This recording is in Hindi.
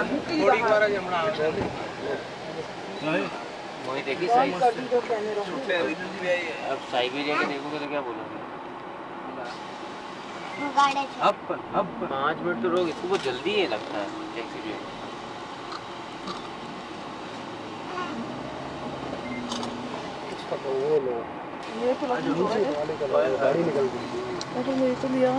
थोड़ी महाराज हमारा वही देखी साइज़ अब साइबेरिया के देखोगे तो क्या बोलोगे अब अब पाँच मिनट तो रोक इसको बहुत जल्दी है। लगता है टैक्सी भी ये तो लगी गाड़ी निकल गई अरे ये तो लिया